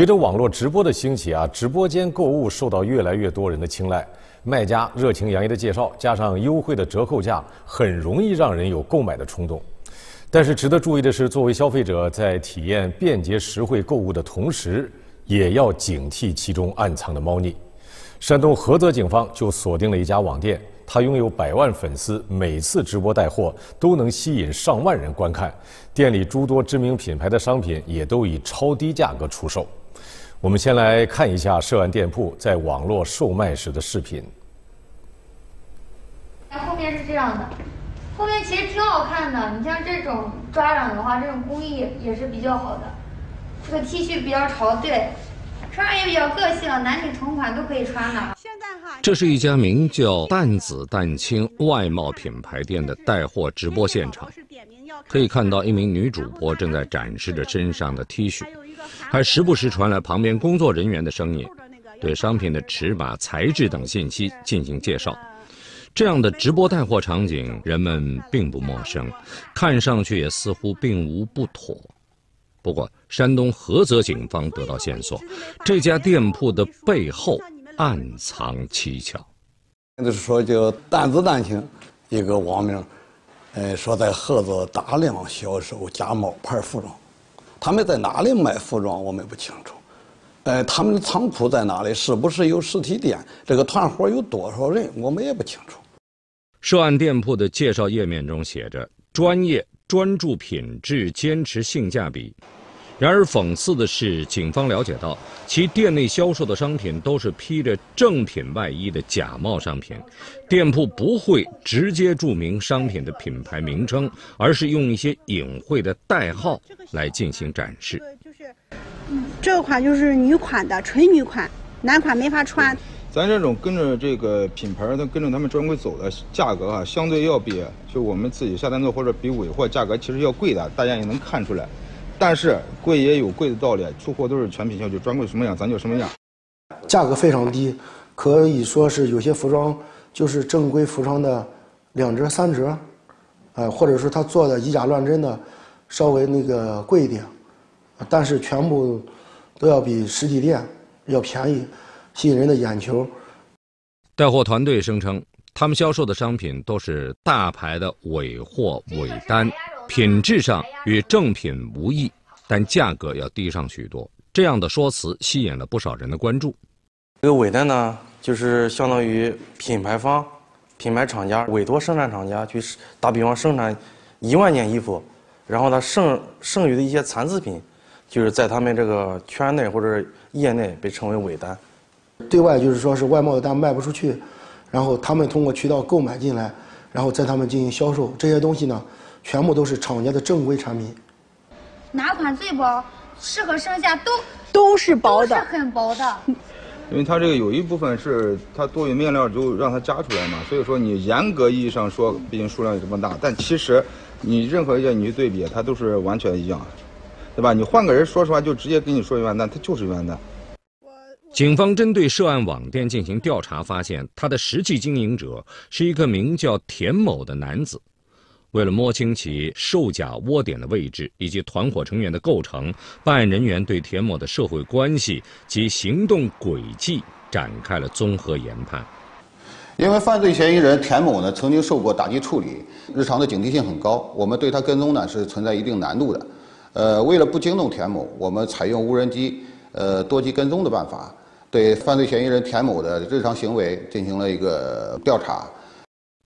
随着网络直播的兴起啊，直播间购物受到越来越多人的青睐。卖家热情洋溢的介绍，加上优惠的折扣价，很容易让人有购买的冲动。但是值得注意的是，作为消费者在体验便捷实惠购物的同时，也要警惕其中暗藏的猫腻。山东菏泽警方就锁定了一家网店，它拥有百万粉丝，每次直播带货都能吸引上万人观看。店里诸多知名品牌的商品也都以超低价格出售。我们先来看一下涉案店铺在网络售卖时的视频。后面是这样的，后面其实挺好看的。你像这种抓染的话，这种工艺也是比较好的。这个 T 恤比较潮，对，穿上也比较个性，男女同款都可以穿的。现在哈，这是一家名叫“淡紫淡青”外贸品牌店的带货直播现场，可以看到一名女主播正在展示着身上的 T 恤。还时不时传来旁边工作人员的声音，对商品的尺码、材质等信息进行介绍。这样的直播带货场景，人们并不陌生，看上去也似乎并无不妥。不过，山东菏泽警方得到线索，这家店铺的背后暗藏蹊跷。就是说，叫“淡子淡情”一个网名，呃，说在菏泽大量销售假冒牌服装。他们在哪里卖服装，我们不清楚。呃，他们的仓库在哪里？是不是有实体店？这个团伙有多少人？我们也不清楚。涉案店铺的介绍页面中写着：“专业、专注品质、坚持性价比。”然而，讽刺的是，警方了解到，其店内销售的商品都是披着正品外衣的假冒商品。店铺不会直接注明商品的品牌名称，而是用一些隐晦的代号来进行展示。就是，这个款就是女款的，纯女款，男款没法穿。咱这种跟着这个品牌，它跟着他们专柜走的价格啊，相对要比就我们自己下单做或者比尾货价格其实要贵的，大家也能看出来。但是贵也有贵的道理，出货都是全品效，就专柜什么样咱就什么样，价格非常低，可以说是有些服装就是正规服装的两折三折，呃，或者说他做的以假乱真的稍微那个贵一点，但是全部都要比实体店要便宜，吸引人的眼球。带货团队声称，他们销售的商品都是大牌的尾货尾单。品质上与正品无异，但价格要低上许多。这样的说辞吸引了不少人的关注。这个尾单呢，就是相当于品牌方、品牌厂家委托生产厂家去打比方生产一万件衣服，然后呢剩剩余的一些残次品，就是在他们这个圈内或者业内被称为尾单。对外就是说是外贸的单卖不出去，然后他们通过渠道购买进来，然后在他们进行销售这些东西呢。全部都是厂家的正规产品。哪款最薄？适合盛夏都都是薄的，是很薄的。因为它这个有一部分是它多余面料就让它加出来嘛，所以说你严格意义上说，毕竟数量有这么大，但其实你任何一件你去对比，它都是完全一样，对吧？你换个人说实话就直接跟你说原单，它就是原单。警方针对涉案网店进行调查，发现他的实际经营者是一个名叫田某的男子。为了摸清其售假窝点的位置以及团伙成员的构成，办案人员对田某的社会关系及行动轨迹展开了综合研判。因为犯罪嫌疑人田某呢曾经受过打击处理，日常的警惕性很高，我们对他跟踪呢是存在一定难度的。呃，为了不惊动田某，我们采用无人机、呃多机跟踪的办法，对犯罪嫌疑人田某的日常行为进行了一个调查。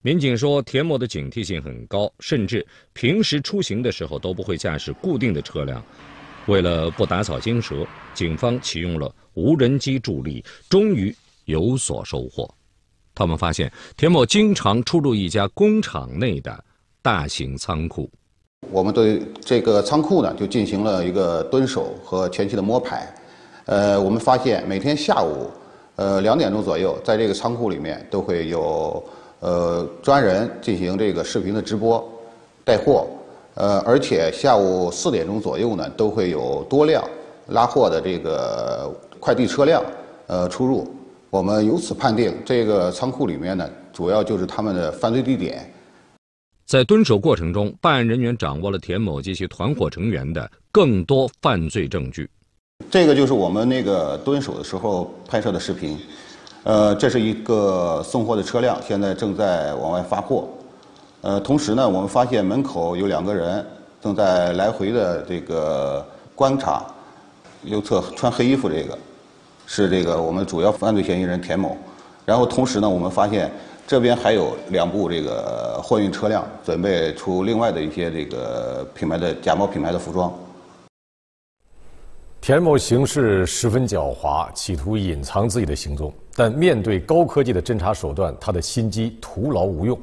民警说，田某的警惕性很高，甚至平时出行的时候都不会驾驶固定的车辆。为了不打草惊蛇，警方启用了无人机助力，终于有所收获。他们发现，田某经常出入一家工厂内的大型仓库。我们对这个仓库呢，就进行了一个蹲守和前期的摸排。呃，我们发现每天下午，呃两点钟左右，在这个仓库里面都会有。呃，专人进行这个视频的直播带货，呃，而且下午四点钟左右呢，都会有多辆拉货的这个快递车辆呃出入。我们由此判定，这个仓库里面呢，主要就是他们的犯罪地点。在蹲守过程中，办案人员掌握了田某及其团伙成员的更多犯罪证据。这个就是我们那个蹲守的时候拍摄的视频。呃，这是一个送货的车辆，现在正在往外发货。呃，同时呢，我们发现门口有两个人正在来回的这个观察。右侧穿黑衣服这个，是这个我们主要犯罪嫌疑人田某。然后同时呢，我们发现这边还有两部这个货运车辆，准备出另外的一些这个品牌的假冒品牌的服装。田某行事十分狡猾，企图隐藏自己的行踪，但面对高科技的侦查手段，他的心机徒劳无用。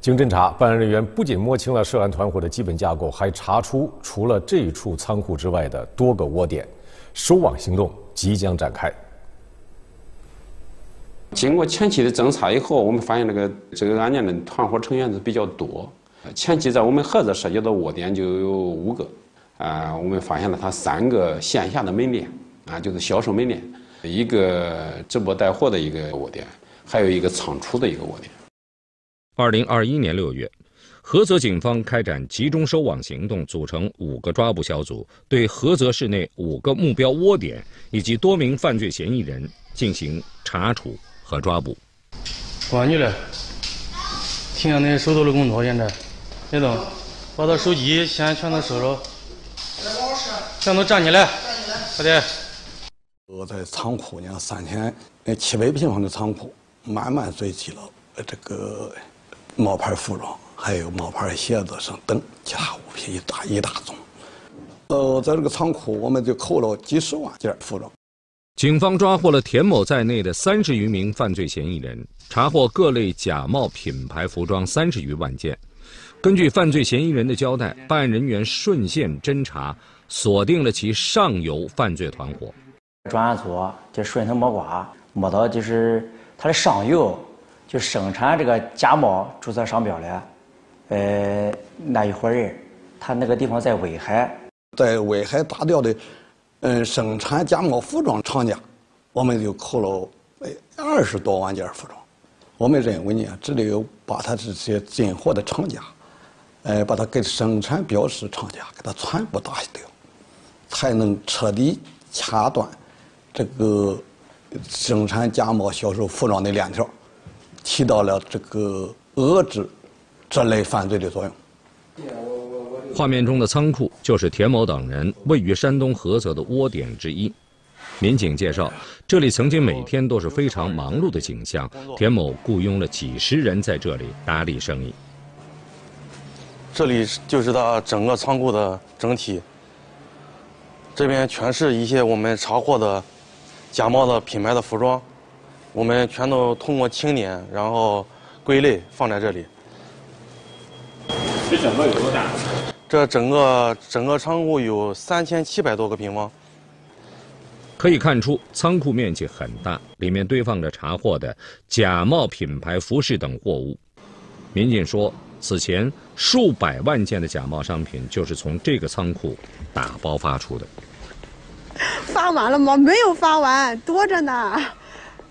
经侦查，办案人员不仅摸清了涉案团伙的基本架构，还查出除了这处仓库之外的多个窝点。收网行动即将展开。经过前期的侦查以后，我们发现这个这个案件的团伙成员是比较多。前期在我们菏泽涉及的窝点就有五个。啊，我们发现了他三个线下的门店，啊，就是销售门店，一个直播带货的一个窝点，还有一个仓储的一个窝点。二零二一年六月，菏泽警方开展集中收网行动，组成五个抓捕小组，对菏泽市内五个目标窝点以及多名犯罪嫌疑人进行查处和抓捕。关你了，听下你手头的工作，现在，李总，把他手机先全都收着。全都站起来，快点！我在仓库呢，三千那七百平方的仓库，满满堆积了这个冒牌服装，还有冒牌鞋子上等其他物品一大一大宗。呃，在这个仓库，我们就扣了几十万件服装。警方抓获了田某在内的三十余名犯罪嫌疑人，查获各类假冒品牌服装三十余万件。根据犯罪嫌疑人的交代，办案人员顺线侦查，锁定了其上游犯罪团伙。专案组就顺藤摸瓜，摸到就是他的上游，就生产这个假冒注册商标的，呃，那一伙人，他那个地方在威海，在威海打掉的，嗯，生产假冒服装厂家，我们就扣了二十多万件服装。我们认为呢，这里有把他这些进货的厂家。哎，把它给生产标识厂家给它全部打掉，才能彻底掐断这个生产假冒销售服装的链条，起到了这个遏制这类犯罪的作用。画面中的仓库就是田某等人位于山东菏泽的窝点之一。民警介绍，这里曾经每天都是非常忙碌的景象，田某雇佣了几十人在这里打理生意。这里就是他整个仓库的整体，这边全是一些我们查获的假冒的品牌的服装，我们全都通过清点，然后归类放在这里。这整个有多大？这整个整个仓库有三千七百多个平方。可以看出，仓库面积很大，里面堆放着查获的假冒品牌服饰等货物。民警说。此前数百万件的假冒商品就是从这个仓库打包发出的。发完了吗？没有发完，多着呢。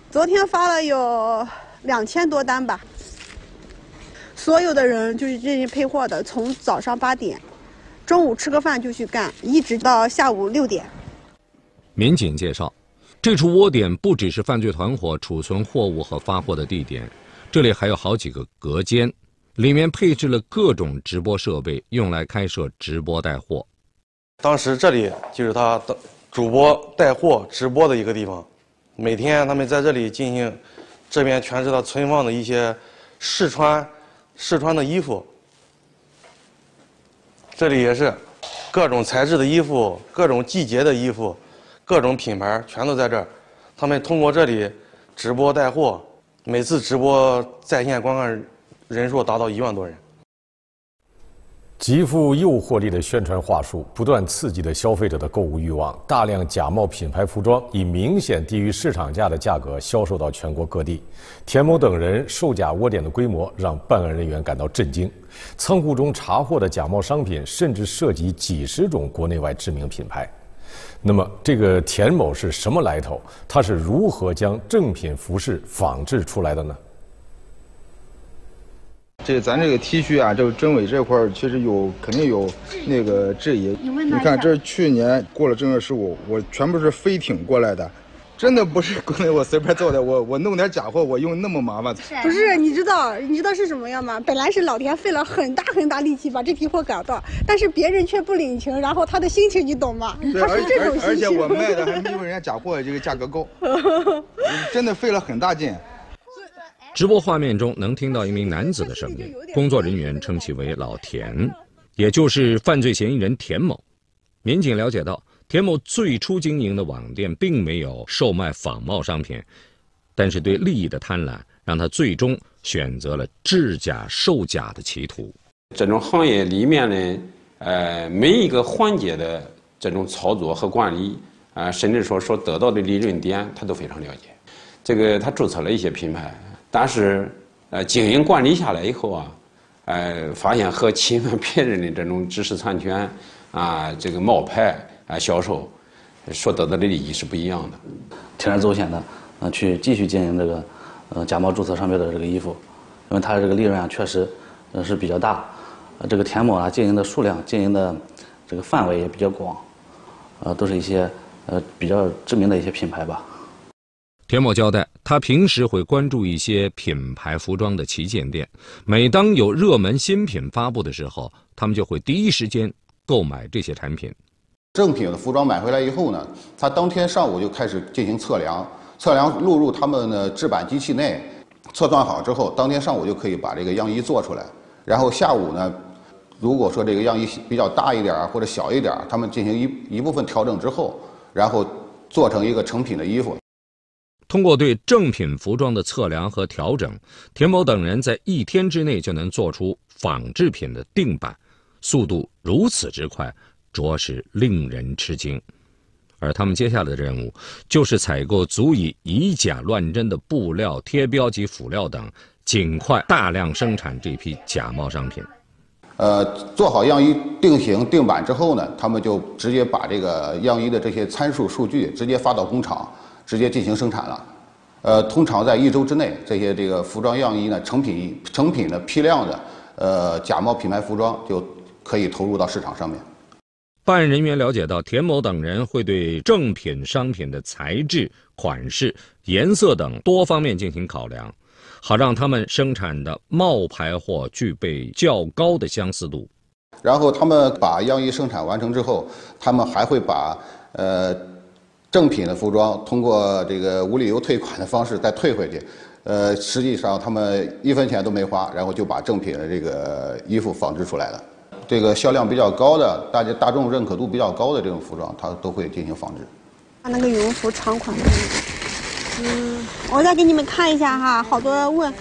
昨天发了有两千多单吧。所有的人就是这些配货的，从早上八点，中午吃个饭就去干，一直到下午六点。民警介绍，这处窝点不只是犯罪团伙储存货物和发货的地点，这里还有好几个隔间。里面配置了各种直播设备，用来开设直播带货。当时这里就是他的主播带货直播的一个地方，每天他们在这里进行，这边全是他存放的一些试穿、试穿的衣服。这里也是各种材质的衣服、各种季节的衣服、各种品牌全都在这儿。他们通过这里直播带货，每次直播在线观看。人数达到一万多人。极富诱惑力的宣传话术，不断刺激了消费者的购物欲望。大量假冒品牌服装以明显低于市场价的价格销售到全国各地。田某等人售假窝点的规模让办案人员感到震惊。仓库中查获的假冒商品甚至涉及几十种国内外知名品牌。那么，这个田某是什么来头？他是如何将正品服饰仿制出来的呢？这咱这个 T 恤啊，这个真伪这块儿其实有肯定有那个质疑。你看，这是去年过了正月十五，我全部是飞艇过来的。真的不是国内我随便做的，我我弄点假货，我用那么麻烦？不是，你知道你知道是什么样吗？本来是老田费了很大很大力气把这批货搞到，但是别人却不领情，然后他的心情你懂吗？他是这种心情。而且我卖的还没有人家假货这个价格高，真的费了很大劲。直播画面中能听到一名男子的声音，工作人员称其为老田，也就是犯罪嫌疑人田某。民警了解到。田某最初经营的网店并没有售卖仿冒商品，但是对利益的贪婪让他最终选择了制假售假的歧途。这种行业里面呢，呃，每一个环节的这种操作和管理啊，甚至说所得到的利润点，他都非常了解。这个他注册了一些品牌，但是呃，经营管理下来以后啊，呃，发现和侵犯别人的这种知识产权啊，这个冒牌。啊，销售所得到的利益是不一样的，铤而走险的，呃，去继续经营这个，呃，假冒注册商标的这个衣服，因为它这个利润啊，确实，呃，是比较大，呃，这个田某啊，经营的数量、经营的这个范围也比较广，呃，都是一些呃比较知名的一些品牌吧。田某交代，他平时会关注一些品牌服装的旗舰店，每当有热门新品发布的时候，他们就会第一时间购买这些产品。正品的服装买回来以后呢，他当天上午就开始进行测量，测量录入他们的制版机器内，测算好之后，当天上午就可以把这个样衣做出来。然后下午呢，如果说这个样衣比较大一点或者小一点，他们进行一一部分调整之后，然后做成一个成品的衣服。通过对正品服装的测量和调整，田某等人在一天之内就能做出仿制品的定版，速度如此之快。着实令人吃惊，而他们接下来的任务就是采购足以以假乱真的布料、贴标及辅料等，尽快大量生产这批假冒商品。呃，做好样衣定型定版之后呢，他们就直接把这个样衣的这些参数数据直接发到工厂，直接进行生产了。呃，通常在一周之内，这些这个服装样衣呢，成品成品的批量的，呃，假冒品牌服装就可以投入到市场上面。办案人员了解到，田某等人会对正品商品的材质、款式、颜色等多方面进行考量，好让他们生产的冒牌货具备较高的相似度。然后他们把样衣生产完成之后，他们还会把呃正品的服装通过这个无理由退款的方式再退回去。呃，实际上他们一分钱都没花，然后就把正品的这个衣服仿制出来了。这个销量比较高的，大家大众认可度比较高的这种服装，它都会进行仿制。他那个羽绒服长款的，嗯，我再给你们看一下哈，好多人问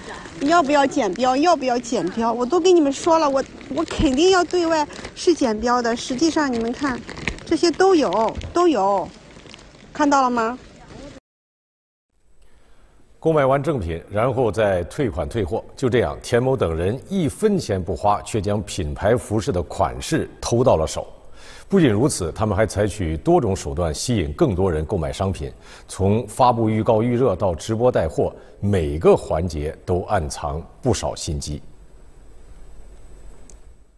要不要剪标，要不要剪标，我都跟你们说了，我我肯定要对外是剪标的。实际上你们看，这些都有都有，看到了吗？购买完正品，然后再退款退货，就这样，田某等人一分钱不花，却将品牌服饰的款式偷到了手。不仅如此，他们还采取多种手段吸引更多人购买商品，从发布预告预热到直播带货，每个环节都暗藏不少心机。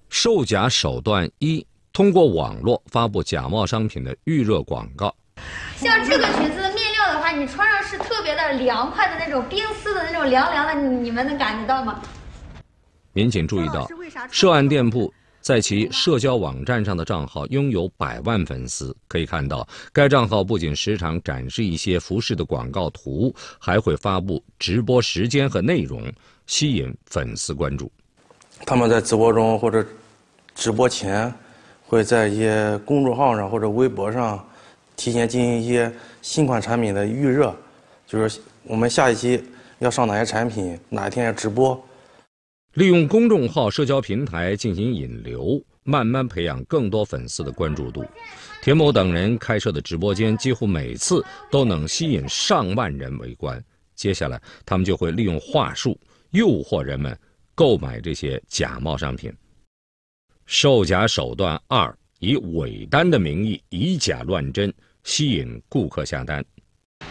售假手段一：通过网络发布假冒商品的预热广告。像这个裙子的面料的话。你穿上是特别的凉快的那种冰丝的那种凉凉的，你们能感觉到吗？民警注意到，涉案店铺在其社交网站上的账号拥有百万粉丝。可以看到，该账号不仅时常展示一些服饰的广告图，还会发布直播时间和内容，吸引粉丝关注。他们在直播中或者直播前，会在一些公众号上或者微博上。提前进行一些新款产品的预热，就是我们下一期要上哪些产品，哪一天要直播。利用公众号、社交平台进行引流，慢慢培养更多粉丝的关注度。田某等人开设的直播间几乎每次都能吸引上万人围观。接下来，他们就会利用话术诱惑人们购买这些假冒商品。售假手段二：以伪单的名义以假乱真。吸引顾客下单。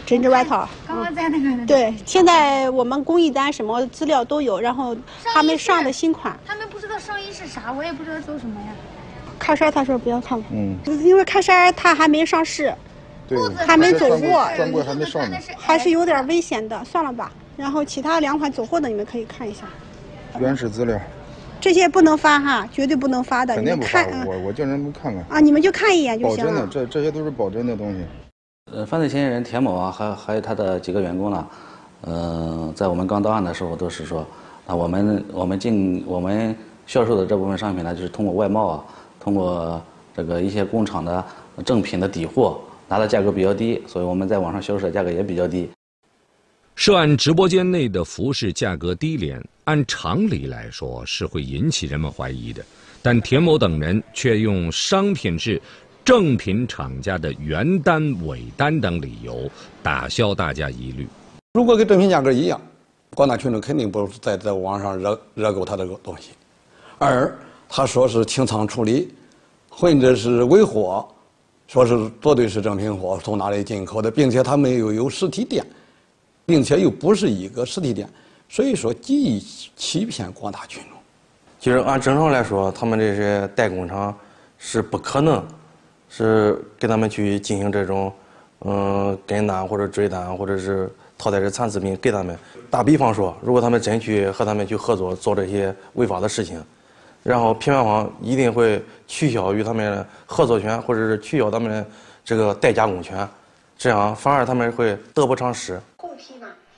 针织外套。刚刚在那个。对，现在我们工艺单什么资料都有，然后他们上的新款。他们不知道上衣是啥，我也不知道做什么呀。卡衫他说不要看了，嗯，因为卡衫他还没上市，对，还没走货，专柜还没上呢，还是有点危险的，算了吧。然后其他两款走货的你们可以看一下。原始资料。这些不能发哈，绝对不能发的。肯定不发，我我叫人们看看。啊，你们就看一眼就行了。保真的，这这些都是保真的东西。呃，犯罪嫌疑人田某啊，还还有他的几个员工呢，呃，在我们刚到案的时候都是说，啊，我们我们进我们销售的这部分商品呢，就是通过外贸啊，通过这个一些工厂的正品的底货，拿的价格比较低，所以我们在网上销售的价格也比较低。涉案直播间内的服饰价格低廉，按常理来说是会引起人们怀疑的，但田某等人却用商品是正品厂家的原单、尾单等理由打消大家疑虑。如果跟正品价格一样，广大群众肯定不是在在网上热热购他这个东西。二，他说是清仓处理，或者是尾货，说是绝对是正品货，从哪里进口的，并且他们又有实体店。并且又不是一个实体店，所以说极易欺骗广大群众。就是按正常来说，他们这些代工厂是不可能是给他们去进行这种嗯跟单或者追单，或者是淘汰这残次品给他们。打比方说，如果他们真去和他们去合作做这些违法的事情，然后品牌方一定会取消与他们合作权，或者是取消他们这个代加工权，这样反而他们会得不偿失。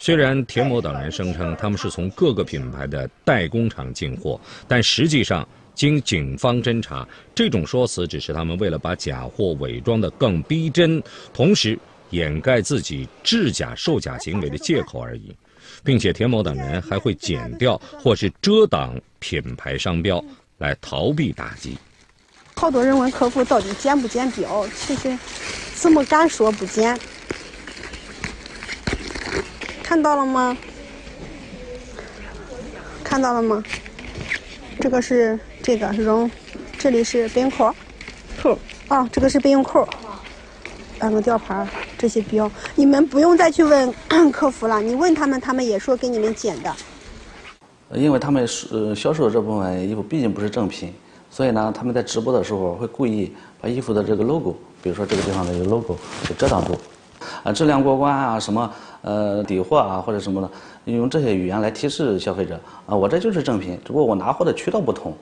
虽然田某等人声称他们是从各个品牌的代工厂进货，但实际上经警方侦查，这种说辞只是他们为了把假货伪装得更逼真，同时掩盖自己制假售假行为的借口而已，并且田某等人还会剪掉或是遮挡品牌商标来逃避打击。好多人问客服到底剪不剪标，其实怎么敢说不剪？看到了吗？看到了吗？这个是这个绒，这里是备用扣，扣啊，这个是备用扣，两个吊牌，这些标，你们不用再去问 客服了，你问他们，他们也说给你们剪的。因为他们是销售这部分衣服毕竟不是正品，所以呢，他们在直播的时候会故意把衣服的这个 logo，比如说这个地方的一个 logo 给遮挡住。啊，质量过关啊，什么呃底货啊，或者什么的，用这些语言来提示消费者啊，我这就是正品，只不过我拿货的渠道不同。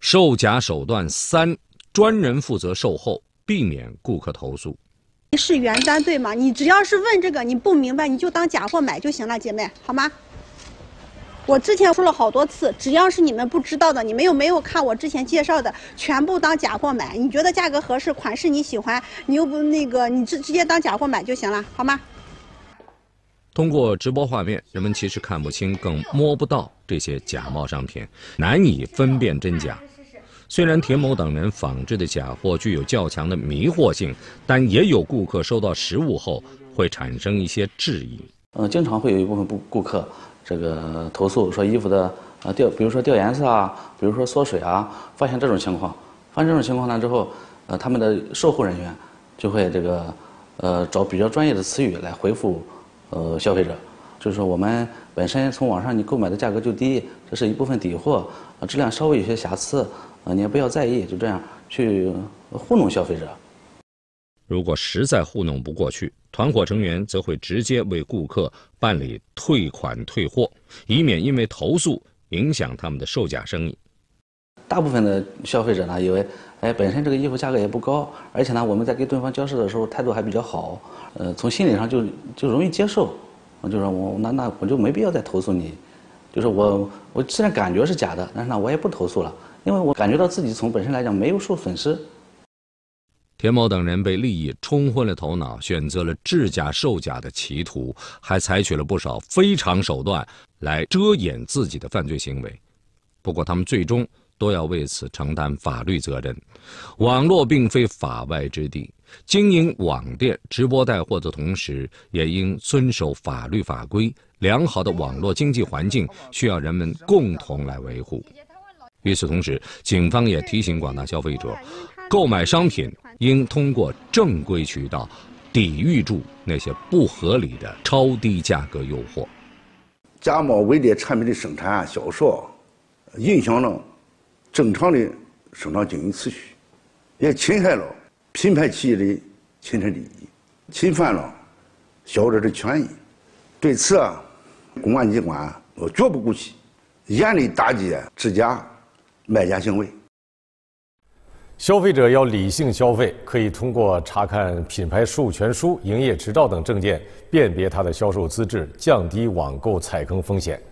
售假手段三，专人负责售后，避免顾客投诉。你是原单对吗？你只要是问这个，你不明白你就当假货买就行了，姐妹，好吗？我之前说了好多次，只要是你们不知道的，你们又没有看我之前介绍的，全部当假货买。你觉得价格合适，款式你喜欢，你又不那个，你直直接当假货买就行了，好吗？通过直播画面，人们其实看不清，更摸不到这些假冒商品，难以分辨真假。虽然田某等人仿制的假货具有较强的迷惑性，但也有顾客收到实物后会产生一些质疑。嗯，经常会有一部分顾顾客。这个投诉说衣服的呃掉，比如说掉颜色啊，比如说缩水啊，发现这种情况，发现这种情况呢之后，呃，他们的售后人员就会这个呃找比较专业的词语来回复呃消费者，就是说我们本身从网上你购买的价格就低，这是一部分底货，质量稍微有些瑕疵，呃你也不要在意，就这样去糊弄消费者。如果实在糊弄不过去，团伙成员则会直接为顾客办理退款退货，以免因为投诉影响他们的售假生意。大部分的消费者呢，以为，哎，本身这个衣服价格也不高，而且呢，我们在跟对方交涉的时候态度还比较好，呃，从心理上就就容易接受，我就说我那那我就没必要再投诉你，就是我我虽然感觉是假的，但是呢，我也不投诉了，因为我感觉到自己从本身来讲没有受损失。田某等人被利益冲昏了头脑，选择了制假售假的歧途，还采取了不少非常手段来遮掩自己的犯罪行为。不过，他们最终都要为此承担法律责任。网络并非法外之地，经营网店、直播带货的同时，也应遵守法律法规。良好的网络经济环境需要人们共同来维护。与此同时，警方也提醒广大消费者。购买商品应通过正规渠道，抵御住那些不合理的超低价格诱惑。假冒伪劣产品的生产销售，影响了正常的生产经营秩序，也侵害了品牌企业的切身利益，侵犯了消费者的权益。对此啊，公安机关我绝不姑息，严厉打击制假卖假行为。消费者要理性消费，可以通过查看品牌授权书、营业执照等证件，辨别它的销售资质，降低网购踩坑风险。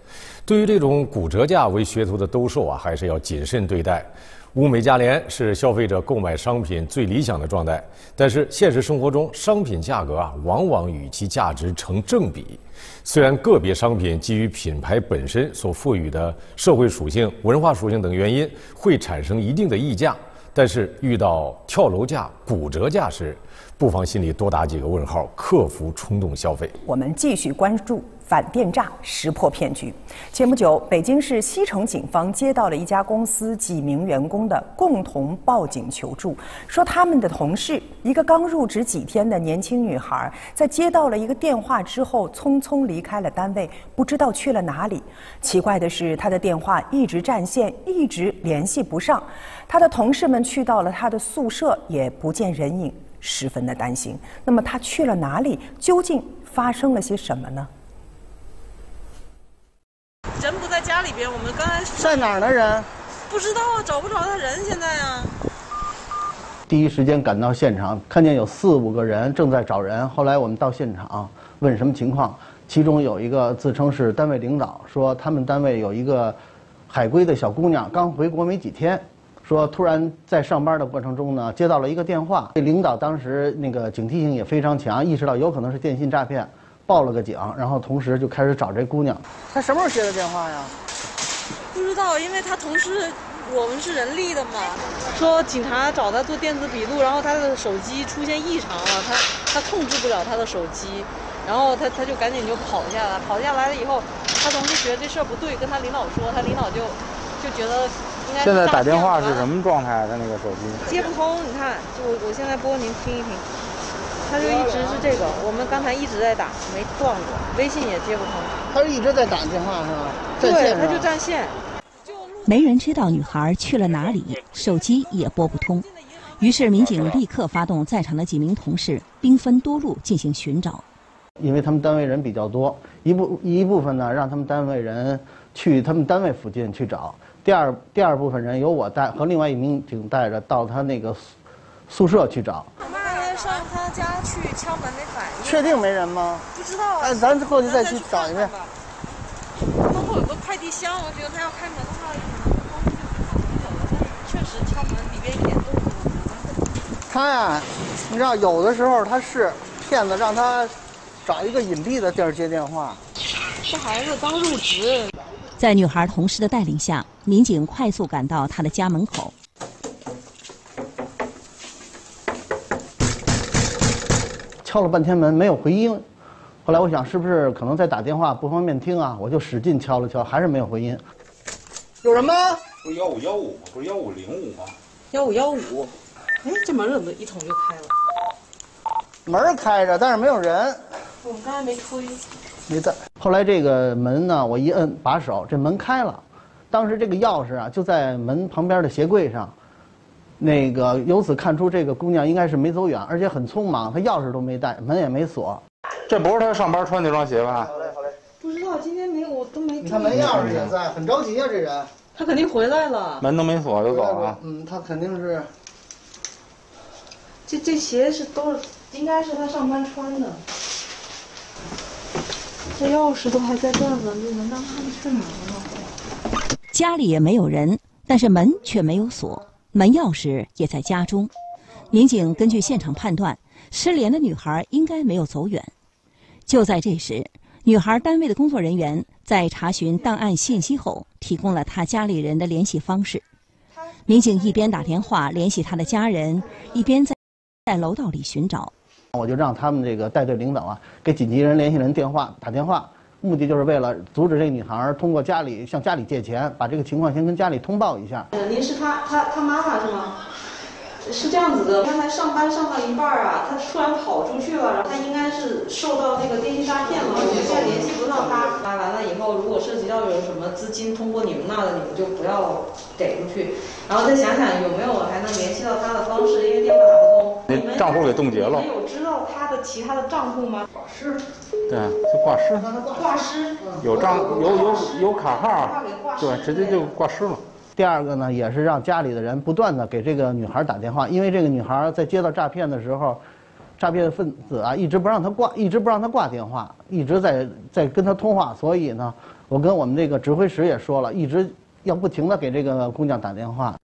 对于这种骨折价为噱头的兜售啊，还是要谨慎对待。物美价廉是消费者购买商品最理想的状态，但是现实生活中，商品价格啊，往往与其价值成正比。虽然个别商品基于品牌本身所赋予的社会属性、文化属性等原因，会产生一定的溢价。但是遇到跳楼价、骨折价时，不妨心里多打几个问号，克服冲动消费。我们继续关注反电诈识破骗局。前不久，北京市西城警方接到了一家公司几名员工的共同报警求助，说他们的同事一个刚入职几天的年轻女孩，在接到了一个电话之后，匆匆离开了单位，不知道去了哪里。奇怪的是，她的电话一直占线，一直联系不上。她的同事们去到了她的宿舍，也不见人影，十分的担心。那么她去了哪里？究竟发生了些什么呢？人不在家里边，我们刚才在哪儿呢？人不知道啊，找不着他人，现在啊。第一时间赶到现场，看见有四五个人正在找人。后来我们到现场问什么情况，其中有一个自称是单位领导，说他们单位有一个海归的小姑娘刚回国没几天，说突然在上班的过程中呢接到了一个电话，领导当时那个警惕性也非常强，意识到有可能是电信诈骗，报了个警，然后同时就开始找这姑娘。他什么时候接的电话呀？不知道，因为他同事，我们是人力的嘛，说警察找他做电子笔录，然后他的手机出现异常了，他他控制不了他的手机，然后他他就赶紧就跑下来，跑下来了以后，他同事觉得这事儿不对，跟他领导说，他领导就就觉得应该现在打电话是什么状态？他那个手机？接不通，你看，就我我现在播您听一听，他就一直是这个，我们刚才一直在打，没断过，微信也接不通。他是一直在打电话是吧？在对，他就占线。没人知道女孩去了哪里，手机也拨不通。于是民警立刻发动在场的几名同事，兵分多路进行寻找。因为他们单位人比较多，一部一部分呢让他们单位人去他们单位附近去找，第二第二部分人由我带和另外一名警带着到他那个宿宿舍去找。我们刚才上他家去敲门没反应。确定没人吗？不知道啊。哎，咱过去再去找一遍。门口有个快递箱，我觉得他要开门的话，有可能东西就跑不走了。但是确实敲门里边一点动静都没有。他呀，你知道有的时候他是骗子，让他找一个隐蔽的地儿接电话。这孩子刚入职，在女孩同事的带领下，民警快速赶到他的家门口。敲了半天门没有回音，后来我想是不是可能在打电话不方便听啊，我就使劲敲了敲，还是没有回音。有人吗？不是幺五幺五吗？不是幺五零五吗？幺五幺五，哎，这门怎么一捅就开了？门儿开着，但是没有人，我们刚才没推。没在。后来这个门呢，我一摁把手，这门开了。当时这个钥匙啊就在门旁边的鞋柜上，那个由此看出这个姑娘应该是没走远，而且很匆忙，她钥匙都没带，门也没锁。这不是她上班穿那双鞋吧？好嘞，好嘞不知道今天没有，我都没。你看门钥匙也在，很着急啊，这人。她肯定回来了。门都没锁就走了。嗯，他肯定是。这这鞋是都是，应该是她上班穿的。这钥匙都还在这儿呢，这门当他们去哪儿了？家里也没有人，但是门却没有锁，门钥匙也在家中。民警根据现场判断，失联的女孩应该没有走远。就在这时，女孩单位的工作人员在查询档案信息后，提供了她家里人的联系方式。民警一边打电话联系她的家人，一边在在楼道里寻找。我就让他们这个带队领导啊，给紧急人联系人电话打电话，目的就是为了阻止这个女孩通过家里向家里借钱，把这个情况先跟家里通报一下。呃，您是她，她，她妈妈是吗？是这样子的，刚才上班上到一半儿啊，他突然跑出去了，然后他应该是受到那个电信诈骗了，我们现在联系不到他。啊完了以后，如果涉及到有什么资金通过你们那的，你们就不要给出去。然后再想想有没有还能联系到他的方式，因为电话打不通。那账户给冻结了你们有知道他的其他的账户吗？是。对，就挂失，挂失。有账有有有卡号，对，直接就挂失了。第二个呢，也是让家里的人不断的给这个女孩打电话，因为这个女孩在接到诈骗的时候，诈骗分子啊一直不让她挂，一直不让她挂电话，一直在在跟她通话，所以呢，我跟我们这个指挥室也说了，一直要不停的给这个姑娘打电话。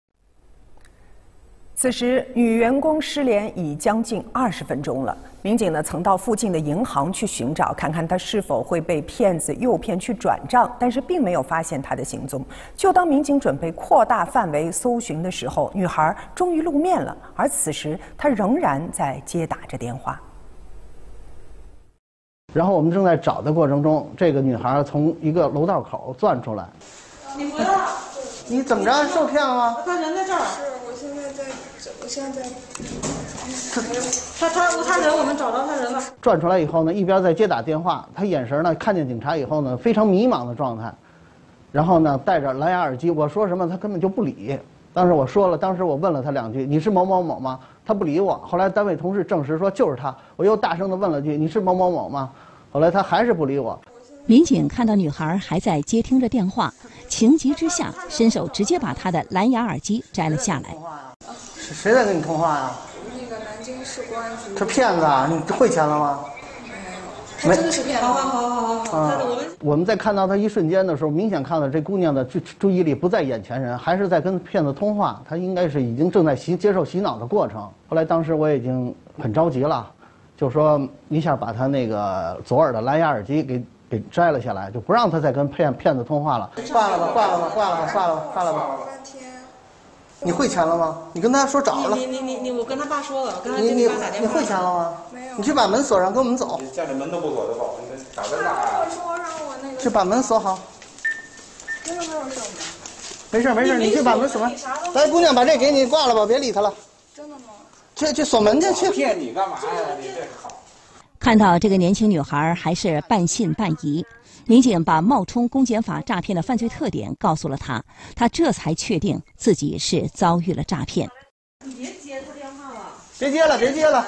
此时，女员工失联已将近二十分钟了。民警呢曾到附近的银行去寻找，看看她是否会被骗子诱骗去转账，但是并没有发现她的行踪。就当民警准备扩大范围搜寻的时候，女孩终于露面了，而此时她仍然在接打着电话。然后我们正在找的过程中，这个女孩从一个楼道口钻出来。你回来了？你怎么着受骗了吗？他人在这儿。是我现在。他他他人，我们找到他人了。转出来以后呢，一边在接打电话，他眼神呢看见警察以后呢，非常迷茫的状态，然后呢戴着蓝牙耳机，我说什么他根本就不理。当时我说了，当时我问了他两句：“你是某某某吗？”他不理我。后来单位同事证实说就是他。我又大声的问了句：“你是某某某吗？”后来他还是不理我。民警看到女孩还在接听着电话，情急之下伸手直接把她的蓝牙耳机摘了下来。是谁在跟你通话呀？那个南京市公安局。这骗子啊！你汇钱了吗？他真的是骗子。好好好好好。啊，我们在看到他一瞬间的时候，明显看到这姑娘的注注意力不在眼前人，还是在跟骗子通话。她应该是已经正在洗接受洗脑的过程。后来当时我已经很着急了，就说一下把他那个左耳的蓝牙耳机给给摘了下来，就不让他再跟骗骗子通话了。挂了吧，挂了吧，挂了吧，挂了吧，挂了吧。你汇钱了吗？你跟他说找着了。你你你你，我跟他爸说了，我跟他你你爸打电话。你汇钱了吗？没有。你去把门锁上，跟我们走。家里门都不锁的话，你这打个大。我说让我那个。去把门锁好。真的没有事吗？没事没事，你去把门锁上。来，姑娘，把这给你挂了吧，别理他了。真的吗？去去锁门去去。骗你干嘛呀？你这好。看到这个年轻女孩还是半信半疑，民警把冒充公检法诈骗的犯罪特点告诉了他，他这才确定自己是遭遇了诈骗。你别接他电话了。别接了，别接了。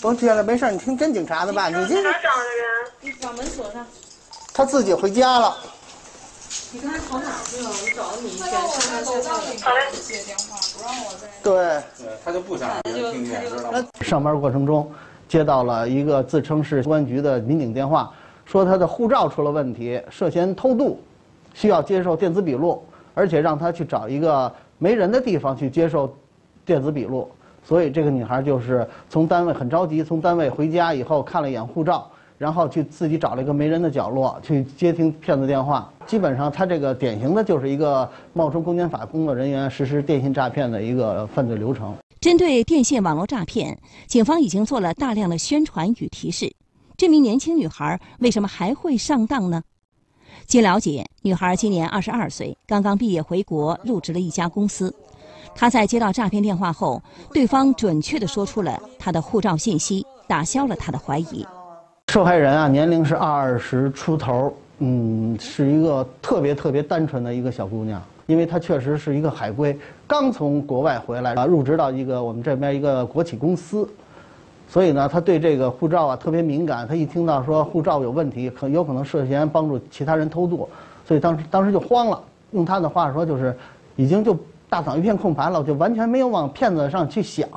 甭接了，没事，你听真警察的吧。你这找的人，你把门锁上。他自己回家了。你刚才跑哪去了？我找了你一圈，上上下下的。接电话，不让我在。对。对，他就不想让人听见，知道吗？上班过程中，接到了一个自称是公安局的民警电话，说他的护照出了问题，涉嫌偷渡，需要接受电子笔录，而且让他去找一个没人的地方去接受电子笔录。所以这个女孩就是从单位很着急，从单位回家以后看了一眼护照，然后去自己找了一个没人的角落去接听骗子电话。基本上，她这个典型的就是一个冒充公检法工作人员实施电信诈骗的一个犯罪流程。针对电信网络诈骗，警方已经做了大量的宣传与提示。这名年轻女孩为什么还会上当呢？据了解，女孩今年二十二岁，刚刚毕业回国，入职了一家公司。她在接到诈骗电话后，对方准确地说出了她的护照信息，打消了她的怀疑。受害人啊，年龄是二十出头，嗯，是一个特别特别单纯的一个小姑娘。因为她确实是一个海归，刚从国外回来啊，入职到一个我们这边一个国企公司，所以呢，他对这个护照啊特别敏感。他一听到说护照有问题，可有可能涉嫌帮助其他人偷渡，所以当时当时就慌了。用他的话说，就是已经就大脑一片空白了，就完全没有往骗子上去想，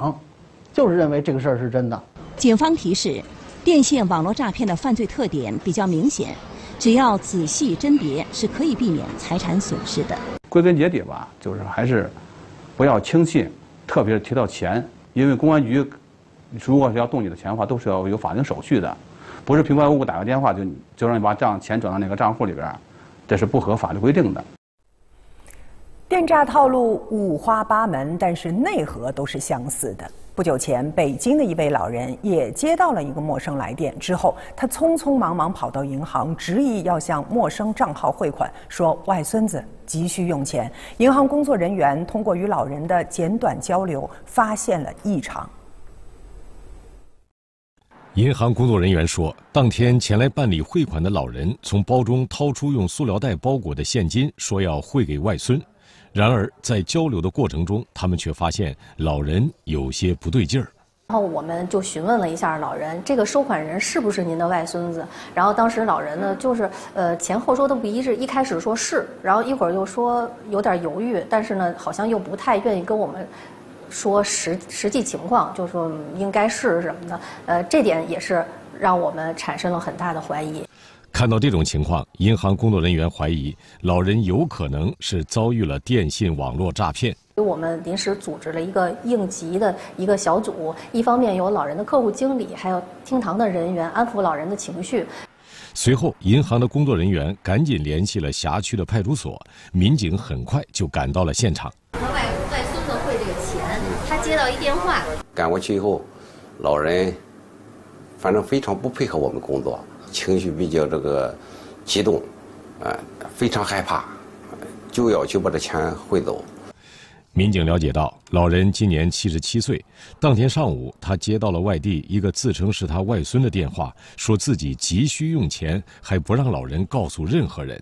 就是认为这个事儿是真的。警方提示，电信网络诈骗的犯罪特点比较明显，只要仔细甄别，是可以避免财产损失的。归根结底吧，就是还是不要轻信，特别是提到钱，因为公安局如果是要动你的钱的话，都是要有法定手续的，不是平白无故打个电话就就让你把账钱转到哪个账户里边，这是不合法律规定的。电诈套路五花八门，但是内核都是相似的。不久前，北京的一位老人也接到了一个陌生来电，之后他匆匆忙忙跑到银行，执意要向陌生账号汇款，说外孙子急需用钱。银行工作人员通过与老人的简短交流，发现了异常。银行工作人员说，当天前来办理汇款的老人从包中掏出用塑料袋包裹的现金，说要汇给外孙。然而，在交流的过程中，他们却发现老人有些不对劲儿。然后我们就询问了一下老人，这个收款人是不是您的外孙子？然后当时老人呢，就是呃前后说的不一致，一开始说是，然后一会儿又说有点犹豫，但是呢，好像又不太愿意跟我们说实实际情况，就说应该是什么的。呃，这点也是让我们产生了很大的怀疑。看到这种情况，银行工作人员怀疑老人有可能是遭遇了电信网络诈骗。我们临时组织了一个应急的一个小组，一方面有老人的客户经理，还有厅堂的人员安抚老人的情绪。随后，银行的工作人员赶紧联系了辖区的派出所，民警很快就赶到了现场。他外外孙子汇这个钱，他接到一电话，赶过去以后，老人反正非常不配合我们工作。情绪比较这个激动，呃，非常害怕，就要求把这钱汇走。民警了解到，老人今年七十七岁。当天上午，他接到了外地一个自称是他外孙的电话，说自己急需用钱，还不让老人告诉任何人。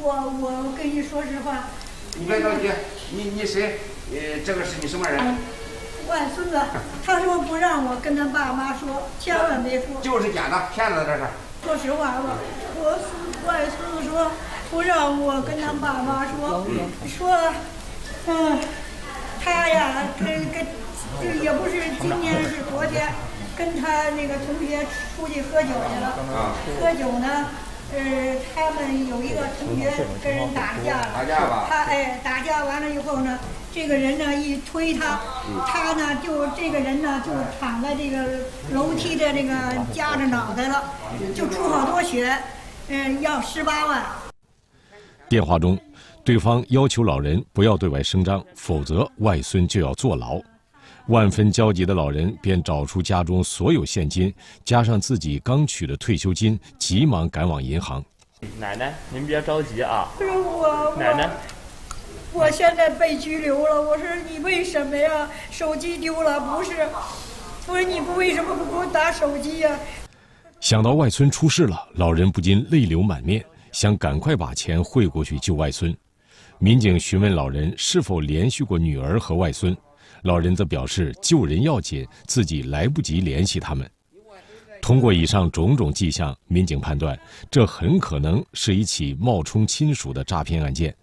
我我跟你说实话，你别着急，你你谁？呃，这个是你什么人？外孙子，他说不让我跟他爸妈说，千万别说。就是假的，骗子这是。说实话吧，我外孙子说不让我跟他爸妈说，说，嗯，他呀跟跟，也不是今天是昨天，跟他那个同学出去喝酒去了，喝酒呢，呃，他们有一个同学跟人打架了，打架吧，他哎打架完了以后呢。这个人呢一推他，他呢就这个人呢就躺在这个楼梯的这个夹着脑袋了，就出好多血，嗯，要十八万。电话中，对方要求老人不要对外声张，否则外孙就要坐牢。万分焦急的老人便找出家中所有现金，加上自己刚取的退休金，急忙赶往银行。奶奶，您别着急啊。是我。奶奶。我现在被拘留了，我说你为什么呀？手机丢了，不是？我说你不为什么不给我打手机呀？想到外孙出事了，老人不禁泪流满面，想赶快把钱汇过去救外孙。民警询问老人是否联系过女儿和外孙，老人则表示救人要紧，自己来不及联系他们。通过以上种种迹象，民警判断这很可能是一起冒充亲属的诈骗案件。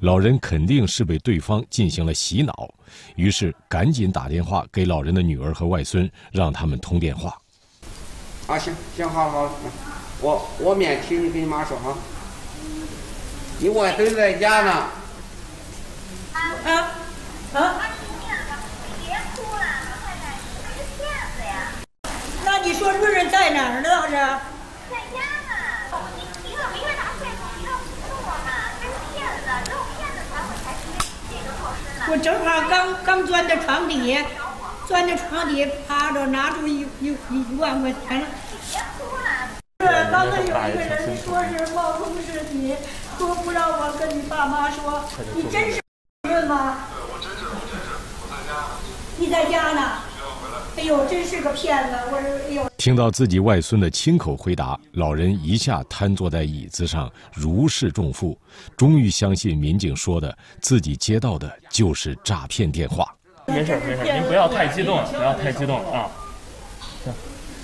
老人肯定是被对方进行了洗脑，于是赶紧打电话给老人的女儿和外孙，让他们通电话。啊，行行好好，我我免提你跟你妈说哈。你外孙在家呢。啊啊！那你说润润在哪儿呢？是？我正好刚刚钻到床底下，钻到床底下趴着，拿出一一一万块钱来。是，刚才有一个人说是冒充是你，说不让我跟你爸妈说，你真是润吗？我真是，我真是，我在家。你在家呢？哎呦，真是个骗子！我说，哎呦。听到自己外孙的亲口回答，老人一下瘫坐在椅子上，如释重负，终于相信民警说的，自己接到的就是诈骗电话。没事没事，您不要太激动，不要太激动啊。行，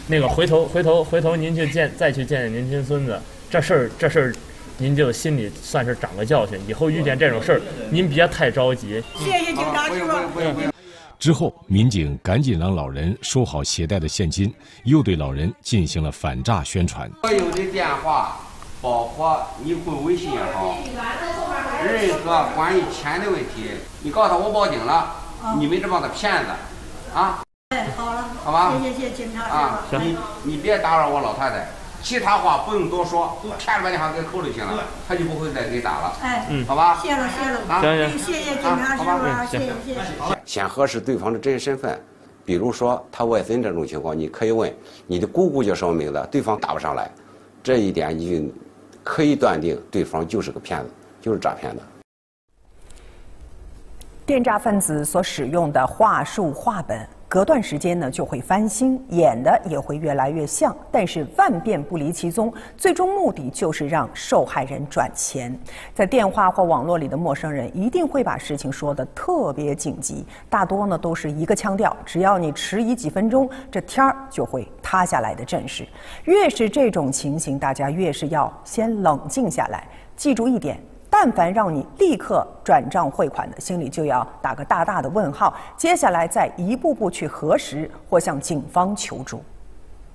那个回头回头回头您去见再去见见您亲孙子，这事儿这事儿，您就心里算是长个教训，以后遇见这种事儿，您别太着急。谢谢警察叔叔。之后，民警赶紧让老人收好携带的现金，又对老人进行了反诈宣传。所有的电话，包括你回微信也好，任何关于钱的问题，你告诉他我报警了，你们这帮子骗子，啊！哎，好了，好吧，谢谢谢警察啊，你你别打扰我老太太，其他话不用多说，骗了半天话给扣就行了，他就不会再给打了。哎，嗯，好吧。谢了谢了，啊行谢谢警察师傅啊，谢谢谢谢。先核实对方的真实身份，比如说他外孙这种情况，你可以问你的姑姑叫什么名字，对方答不上来，这一点你就可以断定对方就是个骗子，就是诈骗的。电诈分子所使用的话术话本，隔段时间呢就会翻新，演的也会越来越像，但是万变不离其宗，最终目的就是让受害人转钱。在电话或网络里的陌生人一定会把事情说得特别紧急，大多呢都是一个腔调，只要你迟疑几分钟，这天儿就会塌下来的阵势。越是这种情形，大家越是要先冷静下来，记住一点。但凡让你立刻转账汇款的，心里就要打个大大的问号。接下来再一步步去核实或向警方求助。